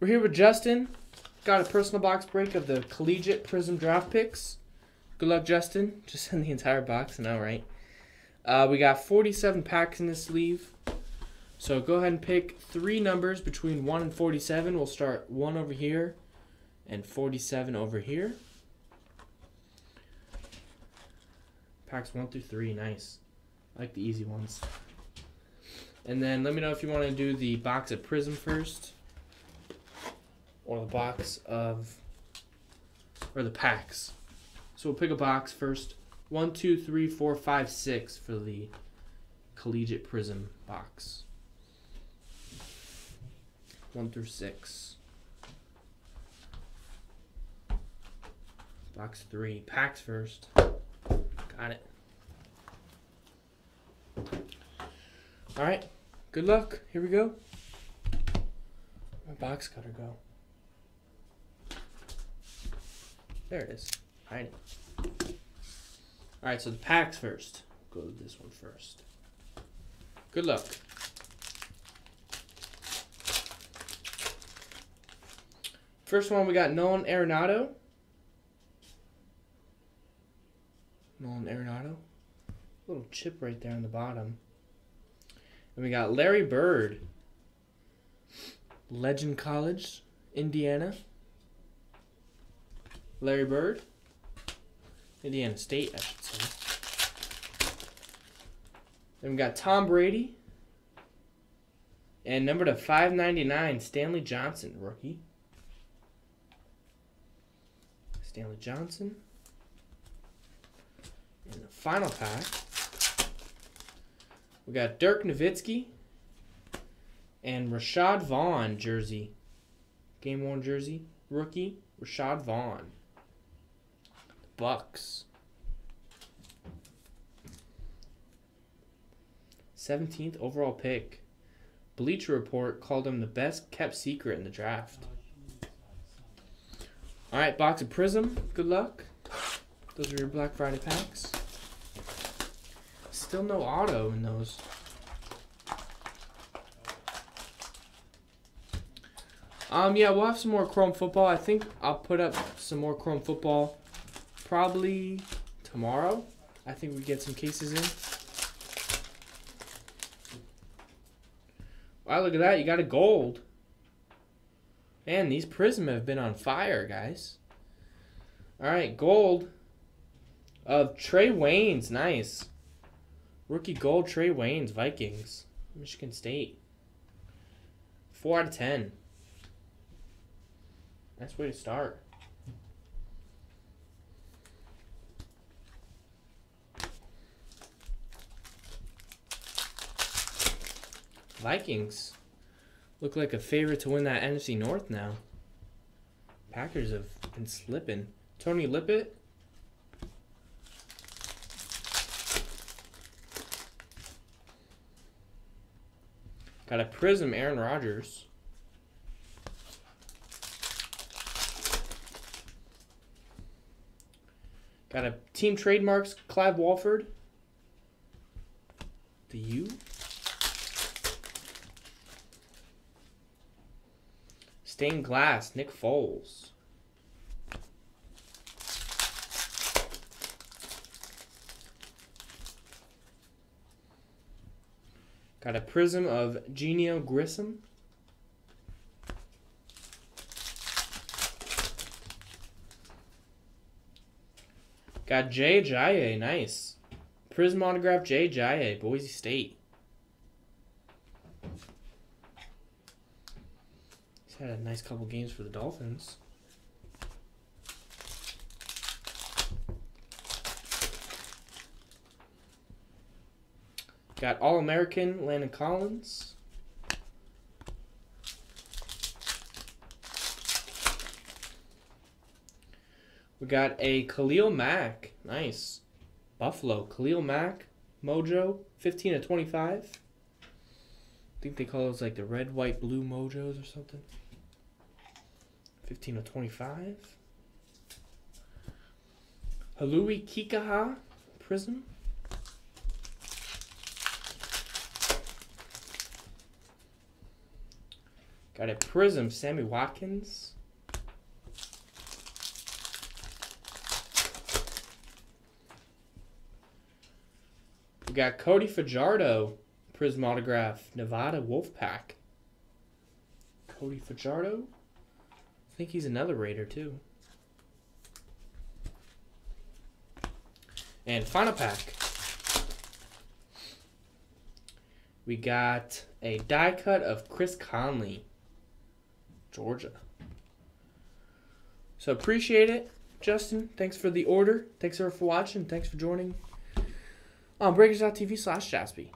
We're here with Justin. Got a personal box break of the Collegiate Prizm draft picks. Good luck, Justin. Just send the entire box, and all right. Uh, we got 47 packs in this sleeve. So go ahead and pick three numbers between 1 and 47. We'll start 1 over here and 47 over here. Packs 1 through 3, nice. I like the easy ones. And then let me know if you want to do the box of Prizm first. Or the box of. Or the packs. So we'll pick a box first. One, two, three, four, five, six for the Collegiate Prizm box. One through six. Box three. Packs first. Got it. Alright. Good luck. Here we go. My box cutter go? There it is. Hide it. Alright, so the packs first. Go to this one first. Good luck. First one we got Nolan Arenado. Nolan Arenado. Little chip right there on the bottom. And we got Larry Bird. Legend College, Indiana. Larry Bird. Indiana State, I should say. Then we got Tom Brady. And number to 599, Stanley Johnson, rookie. Stanley Johnson. In the final pack, we got Dirk Nowitzki and Rashad Vaughn jersey. Game worn jersey. Rookie, Rashad Vaughn. Bucks. 17th overall pick. Bleacher Report called him the best kept secret in the draft. All right, box of Prizm. Good luck. Those are your Black Friday packs. Still no auto in those. Um, yeah, we'll have some more Chrome football. I think I'll put up some more Chrome football probably tomorrow. I think we get some cases in. Wow, look at that. You got a gold. Man, these Prizm have been on fire, guys. All right, gold of Trey Waynes. Nice. Rookie gold Trey Waynes, Vikings. Michigan State. 4 out of 10. Nice way to start. Vikings look like a favorite to win that NFC North now. Packers have been slipping. Tony Lippett. Got a Prizm, Aaron Rodgers. Got a team trademarks, Clive Walford. The U. Stained glass, Nick Foles. Got a Prizm of Geneo Grissom. Got Jay nice. Prizm autograph Jay Boise State. Had a nice couple games for the Dolphins. Got All American Landon Collins. We got a Khalil Mack. Nice. Buffalo. Khalil Mack. Mojo. 15 to 25. I think they call those like the red, white, blue mojos or something. 15 of 25. Hau'oli Kikaha Prizm. Got a Prizm, Sammy Watkins. We got Cody Fajardo, Prizm autograph, Nevada Wolfpack. Cody Fajardo. I think he's another Raider too. And final pack. We got a die cut of Chris Conley, Georgia. So appreciate it, Justin. Thanks for the order. Thanks everyone for watching. Thanks for joining on Breakers.tv slash Jaspy.